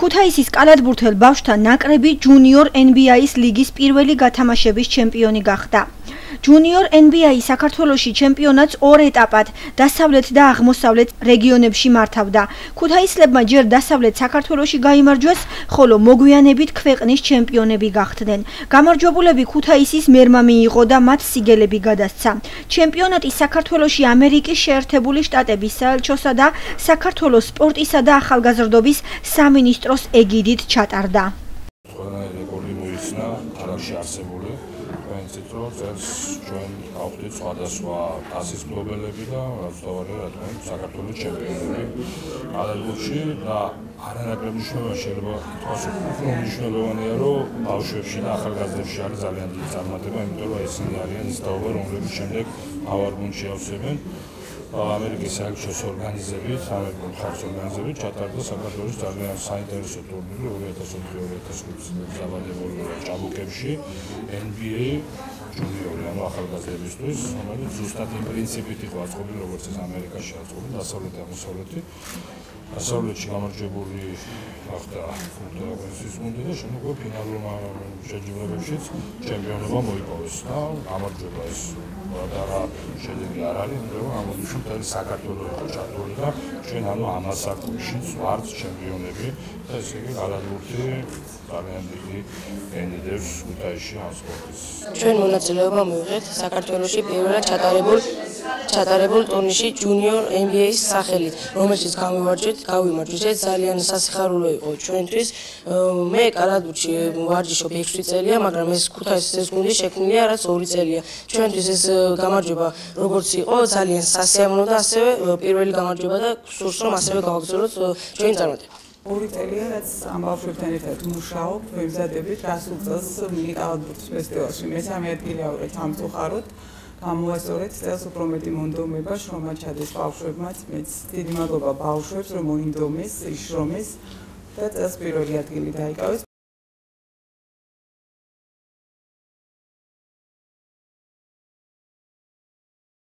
ქუთაისის კალათბურთელ ბავშვთა ნაკრები ჯუნიორ NBA-ის ლიგის პირველი გათამაშების ჩემპიონი გახდა. ჯუნიორ NBA საქართველოსი ჩემპიონატს ორ ეტაპად დასავლეთ და აღმოსავლეთ რეგიონებში მართავდა. ქუთაისლებმა ჯერ დასავლეთ საქართველოსი გამოიმარჯვეს, ხოლო მოგვიანებით ქვეყნის ჩემპიონები გახდნენ. გამარჯვებულები ქუთაისის მერმა მიიღო და მათ სიგელები გადასცა. ჩემპიონატი საქართველოსი ამერიკის შეერთებული შტატების საელჩოსა და საქართველოს სპორტისა და ახალგაზრდობის სამინისტროს ეგიდით ჩატარდა. ყველანაირი რეკორდი მოიხსნა ქალაქში არსებული პრინციპით რომ ეს ჩვენ ავხდით სხვადასხვა ასის მფლობელები და რაც თავარი რა თქმა უნდა საქართველოს ჩემპიონები ალალუში და არანაკლებ მნიშვნელობა შეიძლება ითქვას. უფრო მნიშვნელოვანია რომ ბავშვებში და ახალგაზრდებში არის ძალიან დიდი წარმატება იმიტომ რომ ესენი არიან ის დაობა რომლებიც შემდეგ ავარგუნდში ავსებენ ამერიკის საერთაშორისო ორგანიზებით, ამერიკულ ხალხის ორგანიზებით ჩატარდა საქართველოს ძალიან საინტერესო ტურნირი 2004-2005 წლის საბადებული ჭაბუკებში NBA ჯუნიორი ანუ ახალგაზრდებისთვის, რომელიც ზუსტად იმ პრინციპით იყო აწყობილი, როგორც ეს ამერიკაში აწყობილი, დასავლეთი და აღმოსავლეთი. დასავლეთში გამარჯვებული ახლა ფუტბოლის გუნდი და შემდგომ ფინალურ შეჯიბრებებშიც ჩემპიონობა მოიპოვეს და გამარჯვება ეს და შედეგი არ არის, მაგრამ ამოდიშოთ არის საქართველოს იყო ჩართული და ჩვენ ანუ ამასაკუშიც ვართ ჩემპიონები და ესე იგი გალადურთი ძალიან დიდი ენიდებს ქუთაისში ამ სპორტის. ჩვენ მონაწილეობა მივიღეთ საქართველოსი პირველად ჩატარებულ ჩატარებულ ტურნირში junior NBA-ის სახელით, რომელშიც გავიმარჯვეთ, ძალიან სასიხარულო იყო ჩვენთვის. მე კალადურში ვარჯიშობ 6 წელია, მაგრამ ეს ქუთაისის ეს გუნდი შექმნილია რაც 2 წელია. ჩვენთვის ეს გამარჯვება როგორც იყო ძალიან სასიამოვნო და ასევე პირველი გამარჯვება და სურს რომ ასევე გავაგრძელოთ ჩვენი წარმატება. ორი წელია რაც ამ ბავშვებთან ერთად მუშაობ, ვემზადებით გასულ წელს მინიკალადბურთის ფესტივალში. მესამე ადგილი ავიღეთ ამ წუხაროთ. გამოასწორეთ წელს უფრო მეტი მონდომება, შრომა ჩადეს ბავშვებმაც. მეც დიდი მადლობა ბავშვებს, რომ მოინდომეს, იშრომეს და წელს პირველი ადგილი დაიკავეს.